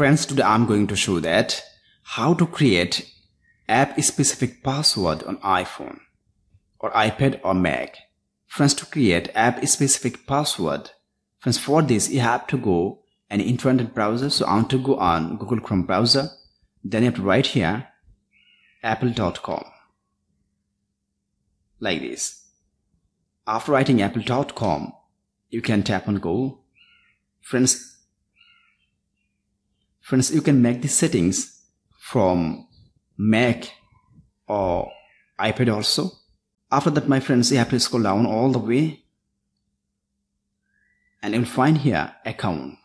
Friends, today I'm going to show that how to create app specific password on iPhone or iPad or Mac. Friends, to create app specific password, friends, for this you have to go an internet browser. So I want to go on Google Chrome browser. Then you have to write here apple.com like this. After writing apple.com, you can tap on go. Friends, Friends, you can make the settings from Mac or iPad also. After that, my friends, you have to scroll down all the way and you'll find here account.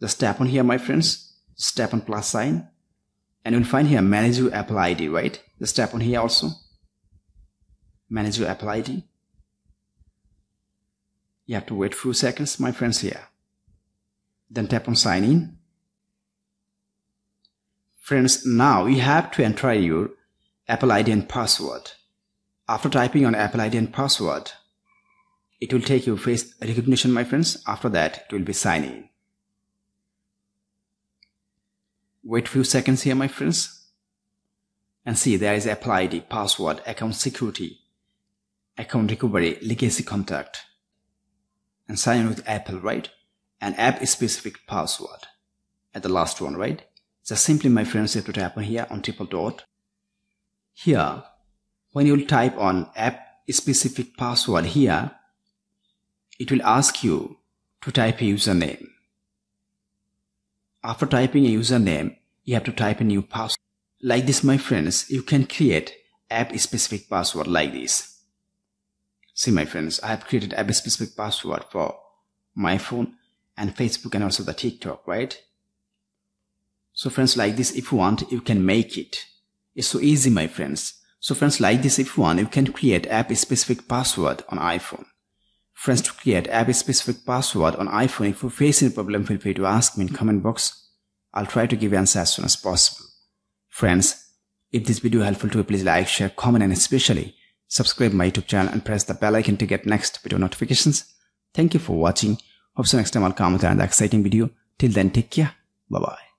Just tap on here, my friends. Just tap on plus sign and you'll find here manage your Apple ID, right? Just tap on here also. Manage your Apple ID. You have to wait few seconds, my friends here. Then tap on sign in Friends, now you have to enter your Apple ID and password. After typing on Apple ID and password, it will take your face recognition, my friends. After that, it will be signing in. Wait few seconds here, my friends. And see, there is Apple ID, password, account security, account recovery, legacy contact. And sign in with Apple, right? And app specific password at the last one, right? Just simply, my friends, to tap on here on triple dot. Here, when you will type on app specific password here, it will ask you to type a username. After typing a username, you have to type a new password. Like this, my friends, you can create app specific password like this. See my friends, I have created app specific password for my phone and Facebook and also the TikTok, right? So friends like this, if you want, you can make it. It's so easy, my friends. So friends like this, if you want, you can create app specific password on iPhone. Friends, to create app specific password on iPhone, if you face any problem, feel free to ask me in comment box. I'll try to give you answer as soon as possible. Friends, if this video helpful to you, please like, share, comment, and especially subscribe my YouTube channel and press the bell icon to get next video notifications. Thank you for watching. Hope so next time I'll come with another exciting video. Till then, take care. Bye bye.